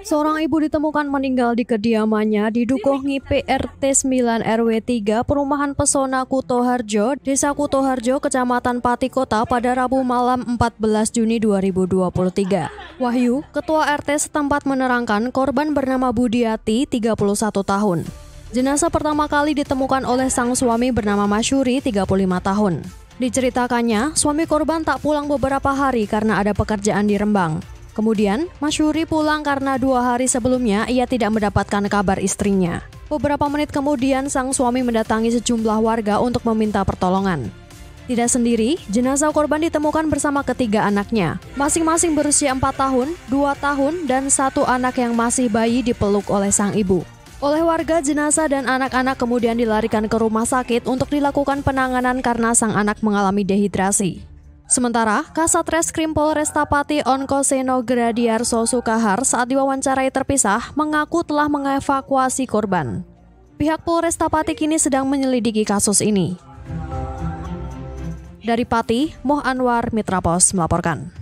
Seorang ibu ditemukan meninggal di kediamannya di Dukohngi PRT 9 RW 3 Perumahan Pesona Kutoharjo, Desa Kutoharjo, Kecamatan Pati Kota pada Rabu malam 14 Juni 2023. Wahyu, Ketua RT setempat menerangkan korban bernama Budiati, 31 tahun. Jenazah pertama kali ditemukan oleh sang suami bernama Masyuri, 35 tahun. Diceritakannya, suami korban tak pulang beberapa hari karena ada pekerjaan di Rembang. Kemudian, Masyuri pulang karena dua hari sebelumnya ia tidak mendapatkan kabar istrinya. Beberapa menit kemudian, sang suami mendatangi sejumlah warga untuk meminta pertolongan. Tidak sendiri, jenazah korban ditemukan bersama ketiga anaknya. Masing-masing berusia 4 tahun, 2 tahun, dan satu anak yang masih bayi dipeluk oleh sang ibu. Oleh warga, jenazah dan anak-anak kemudian dilarikan ke rumah sakit untuk dilakukan penanganan karena sang anak mengalami dehidrasi. Sementara, Kasat Reskrim Polresta Pati Onkoseno Gradiarso Sukahar saat diwawancarai terpisah mengaku telah mengevakuasi korban. Pihak Polresta Pati kini sedang menyelidiki kasus ini. Dari Pati, Moh Anwar Mitra Pos melaporkan.